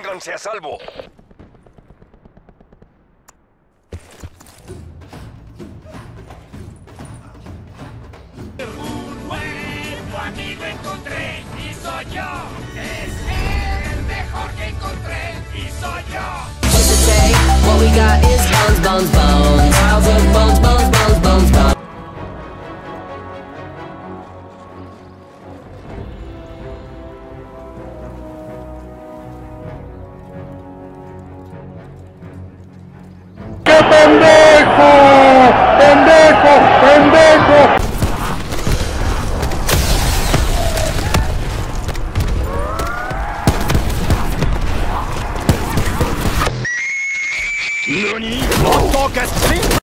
Pónganse a salvo. Un nuevo amigo encontré y soy yo. Es el mejor que encontré y soy yo. 何もっとがっつり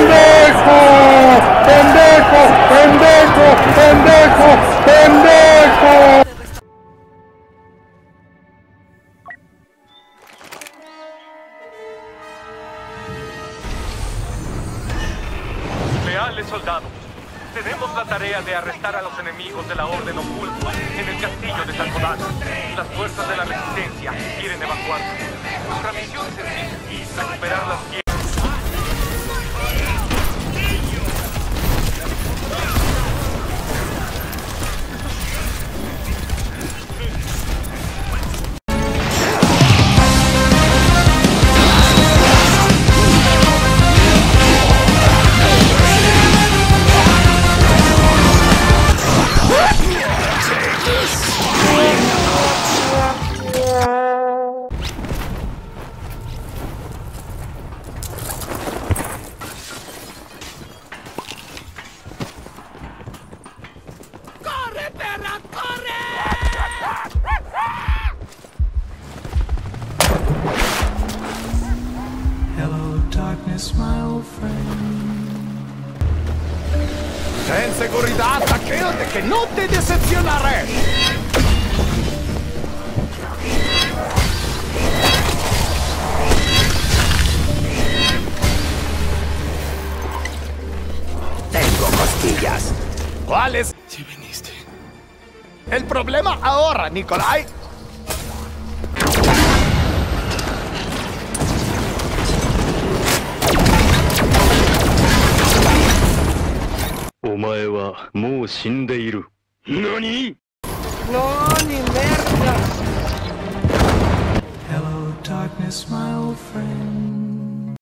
pendejo! ¡Pendejo! ¡Pendejo! ¡Pendejo! ¡Pendejo! Leales soldados, tenemos la tarea de arrestar a los enemigos de la Orden Oculta en el castillo de Salcodán. Las fuerzas de la Resistencia quieren evacuarse. Nuestra misión es sencilla, recuperar las Ten seguridad, aquel de que no te decepcionaré. Tengo costillas. ¿Cuáles? Si viniste. El problema ahora, Nikolai. お前はもう死んでいる何 Hello, darkness, my old friend.